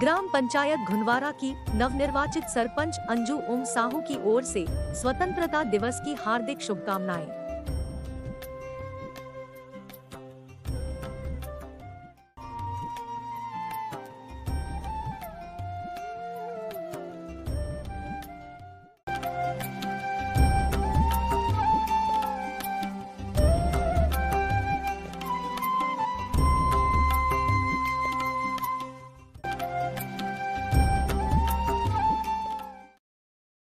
ग्राम पंचायत घुनवारा की नवनिर्वाचित सरपंच अंजू ओम साहू की ओर से स्वतंत्रता दिवस की हार्दिक शुभकामनाएँ।